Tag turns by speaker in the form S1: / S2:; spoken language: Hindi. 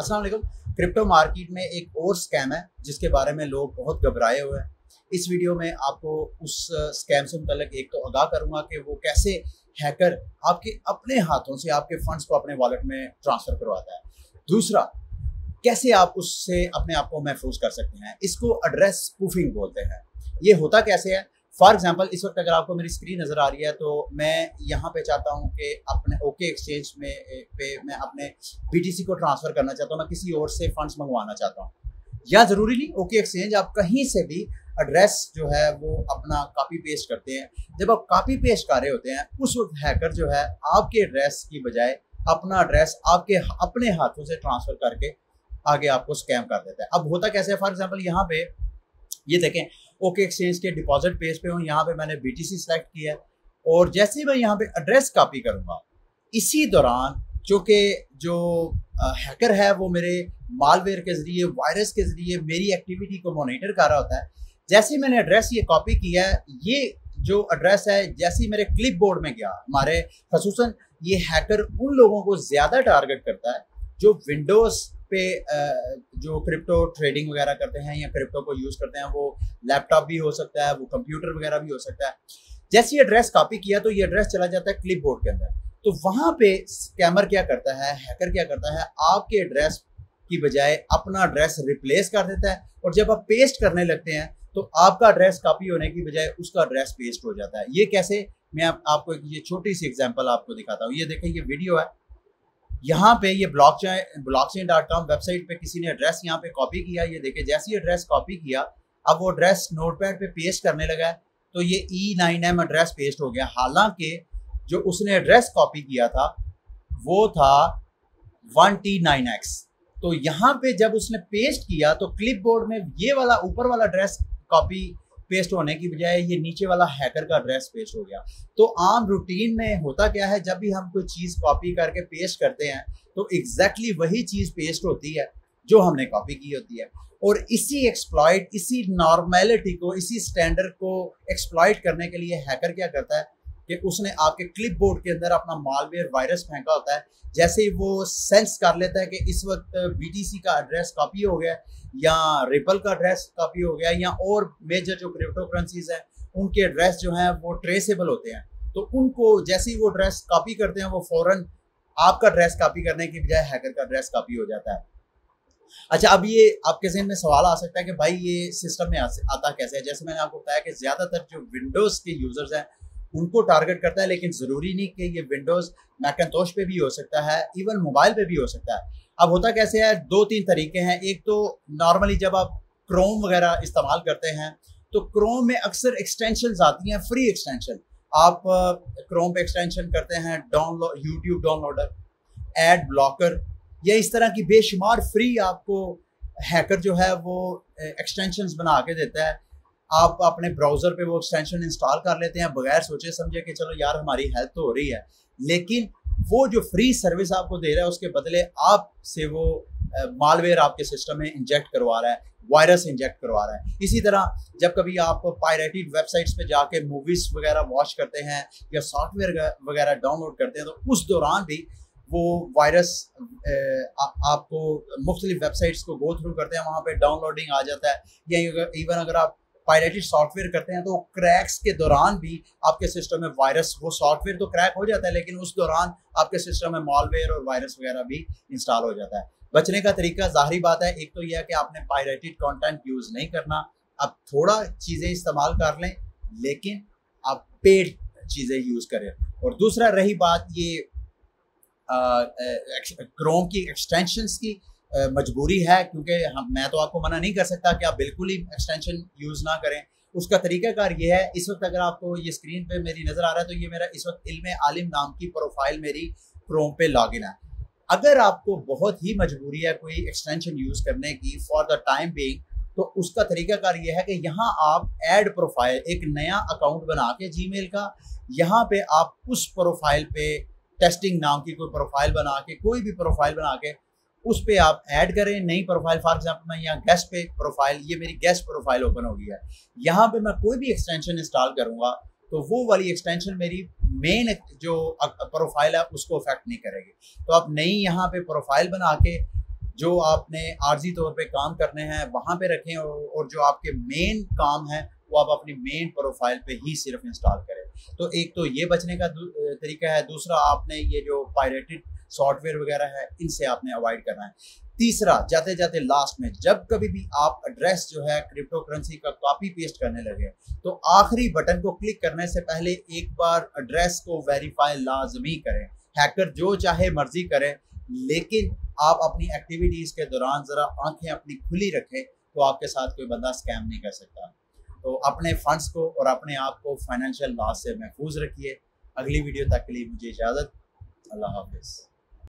S1: अस्सलाम वालेकुम क्रिप्टो मार्केट में एक और स्कैम है, जिसके बारे में लोग बहुत घबराए हुए हैं। इस वीडियो में आपको उस स्कैम से मुतलक एक तो आगाह करूँगा कि वो कैसे हैकर आपके अपने हाथों से आपके फंड्स को अपने वॉलेट में ट्रांसफ़र करवाता है। दूसरा, कैसे आप उससे अपने आप को महफूज कर सकते हैं? इसको एड्रेस प्रूफिंग बोलते हैं। ये होता कैसे है? फॉर एग्ज़ाम्पल इस वक्त अगर आपको मेरी स्क्रीन नज़र आ रही है तो मैं यहाँ पे चाहता हूँ कि अपने ओके एक्सचेंज में पे मैं अपने बी को ट्रांसफ़र करना चाहता हूँ। मैं किसी और से फंड्स मंगवाना चाहता हूँ। या ज़रूरी नहीं ओके एक्सचेंज आप कहीं से भी एड्रेस जो है, वो अपना कॉपी पेस्ट करते हैं। जब आप कॉपी पेस्ट कर रहे होते हैं, उस वक्त हैकर जो है, आपके एड्रेस की बजाय अपना एड्रेस आपके, अपने हाथों से ट्रांसफ़र करके आगे आपको स्कैम कर देता है। अब होता कैसे है? फॉर एग्ज़ाम्पल यहाँ पे ये देखें ओके एक्सचेंज के डिपॉजिट पेज पे हूँ, यहाँ पे मैंने बी टी सी सेलेक्ट किया है और जैसे ही मैं यहाँ पे एड्रेस कॉपी करूँगा, इसी दौरान चूँकि जो हैकर है वो मेरे मालवेयर के ज़रिए वायरस के ज़रिए मेरी एक्टिविटी को मोनिटर कर रहा होता है। जैसे ही मैंने एड्रेस ये कॉपी किया है, ये जो एड्रेस है, जैसे ही मेरे क्लिप बोर्ड में गया, हमारे खसूस ये हैकर उन लोगों को ज़्यादा टारगेट करता है जो विंडोज़ पे जो क्रिप्टो ट्रेडिंग वगैरह करते हैं या क्रिप्टो को यूज़ करते हैं वो लैपटॉप भी हो सकता है वो कंप्यूटर वगैरह भी हो सकता है। जैसे ये एड्रेस कॉपी किया तो ये एड्रेस चला जाता है क्लिप बोर्ड के अंदर। तो वहाँ पे स्कैमर क्या करता है हैकर क्या करता है आपके एड्रेस की बजाय अपना एड्रेस रिप्लेस कर देता है और जब आप पेस्ट करने लगते हैं तो आपका एड्रेस कॉपी होने की बजाय उसका एड्रेस पेस्ट हो जाता है। ये कैसे मैं आप, आपको एक ये छोटी सी एग्जांपल आपको दिखाता हूँ। ये देखें ये वीडियो है। यहाँ पे ये block blockchain dot com website पे किसी ने एड्रेस यहाँ पे कॉपी किया, ये देखे जैसे एड्रेस कॉपी किया, अब वो एड्रेस नोटपैड पे पेस्ट करने लगा है तो ये E nine M address paste हो गया। हालाँकि जो उसने एड्रेस कॉपी किया था, वो था वन टी नाइन एक्स तो यहाँ पे जब उसने पेस्ट किया तो क्लिप बोर्ड में ये वाला ऊपर वाला एड्रेस कॉपी पेस्ट होने की बजाय ये नीचे वाला हैकर का एड्रेस पेस्ट हो गया। तो आम रूटीन में होता क्या है, जब भी हम कोई चीज़ कॉपी करके पेस्ट करते हैं तो एग्जैक्टली exactly वही चीज़ पेस्ट होती है जो हमने कॉपी की होती है। और इसी एक्सप्लॉयट इसी नॉर्मेलिटी को, इसी स्टैंडर्ड को एक्सप्लॉयट करने के लिए हैकर क्या करता है? कि उसने आपके क्लिप बोर्ड के अंदर अपना मालवेयर वायरस फेंका होता है। जैसे ही वो सेंस कर लेता है कि इस वक्त बीटीसी का एड्रेस कॉपी हो गया, या रिपल का एड्रेस कॉपी हो गया, या और मेजर जो क्रिप्टो करेंसीज हैं, उनके एड्रेस जो हैं, वो ट्रेसेबल होते हैं। तो उनको जैसे ही वो ड्रेस कॉपी करते हैं, वो फ़ौरन आपका ड्रेस कॉपी करने की बजाय हैकर का ड्रेस कॉपी हो जाता है। अच्छा अब ये आपके जहन में सवाल आ सकता है कि भाई ये सिस्टम में आता कैसे है? जैसे मैंने आपको बताया कि ज़्यादातर जो विंडोज़ के यूज़र्स हैं उनको टारगेट करता है, लेकिन ज़रूरी नहीं कि ये विंडोज़ मैकनतोश पे भी हो सकता है इवन मोबाइल पे भी हो सकता है। अब होता कैसे है, दो तीन तरीके हैं। एक तो नॉर्मली जब आप क्रोम वगैरह इस्तेमाल करते हैं तो क्रोम में अक्सर एक्सटेंशन आती हैं फ्री एक्सटेंशन आप क्रोम पे एक्सटेंशन करते हैं download YouTube downloader ad blocker या इस तरह की बेशुमार फ्री आपको हैकर जो है वो एक्सटेंशन बना के देता है। आप अपने ब्राउज़र पे वो एक्सटेंशन इंस्टॉल कर लेते हैं, बगैर सोचे समझे कि चलो यार हमारी हेल्प तो हो रही है। लेकिन वो जो फ्री सर्विस आपको दे रहा है, उसके बदले आप से वो मालवेयर आपके सिस्टम में इंजेक्ट करवा रहा है वायरस इंजेक्ट करवा रहा है। इसी तरह जब कभी आप पायरेटेड वेबसाइट्स पे जाके मूवीज़ वगैरह वॉच करते हैं या सॉफ्टवेयर वगैरह डाउनलोड करते हैं तो उस दौरान भी वो वायरस आपको मुख्तलिफ़ वेबसाइट्स को गो थ्रू करते हैं, वहाँ पे डाउनलोडिंग आ जाता है। या इवन अगर आप पायरेटेड सॉफ्टवेयर करते हैं तो क्रैक्स के दौरान भी आपके सिस्टम में वायरस, वो सॉफ्टवेयर तो क्रैक हो जाता है, लेकिन उस दौरान आपके सिस्टम में मॉलवेयर और वायरस वगैरह भी इंस्टॉल हो जाता है। बचने का तरीका, जाहरी बात है, एक तो यह है कि आपने पायरेटेड कंटेंट यूज़ नहीं करना, आप थोड़ा चीज़ें इस्तेमाल कर लें, लेकिन आप पेड चीज़ें यूज़ करें। और दूसरा रही बात ये क्रोम की एक्सटेंशंस की मजबूरी है, क्योंकि हम, मैं तो आपको मना नहीं कर सकता कि आप बिल्कुल ही एक्सटेंशन यूज़ ना करें। उसका तरीकाकार ये है, इस वक्त अगर आपको ये स्क्रीन पे मेरी नज़र आ रहा है तो ये मेरा इस वक्त इल्म आलिम नाम की प्रोफ़ाइल मेरी क्रोम पे लॉगिन है। अगर आपको बहुत ही मजबूरी है कोई एक्सटेंशन यूज़ करने की फॉर द टाइम बिंग तो उसका तरीकाकार ये है कि यहाँ आप एड प्रोफ़ाइल एक नया अकाउंट बना के जी का, यहाँ पे आप उस प्रोफ़ाइल पे टेस्टिंग नाम की कोई प्रोफ़ाइल बना के, कोई भी प्रोफ़ाइल बना के उस पर आप ऐड करें नई प्रोफ़ाइल फॉर एग्ज़ाम्पल मैं यहाँ गेस्ट पे प्रोफ़ाइल ये मेरी गेस्ट प्रोफ़ाइल ओपन हो गई है। यहाँ पे मैं कोई भी एक्सटेंशन इंस्टॉल करूँगा तो वो वाली एक्सटेंशन मेरी मेन जो प्रोफ़ाइल है, उसको अफेक्ट नहीं करेगी। तो आप नई यहाँ पे प्रोफ़ाइल बना के, जो आपने आर्जी तौर पे काम करने हैं, वहाँ पे रखें और जो आपके मेन काम है, वो आप अपनी मेन प्रोफ़ाइल पे ही सिर्फ़ इंस्टॉल करें। तो एक तो ये बचने का तरीका है, दूसरा आपने ये जो पायरेटेड सॉफ्टवेयर वगैरह है, इनसे आपने अवॉइड करना है। तीसरा, जाते जाते लास्ट में, जब कभी भी आप एड्रेस जो है क्रिप्टो करेंसी का कॉपी पेस्ट करने लगे तो आखिरी बटन को क्लिक करने से पहले एक बार एड्रेस को वेरीफाई लाजमी करें। हैकर जो चाहे मर्ज़ी करें, लेकिन आप अपनी एक्टिविटीज़ के दौरान जरा आँखें अपनी खुली रखें तो आपके साथ कोई बंदा स्कैम नहीं कर सकता। तो अपने फंड्स को और अपने आप को फाइनेंशियल लॉस से महफूज रखिए। अगली वीडियो तक के लिए मुझे इजाज़त। अल्लाह हाफिज़।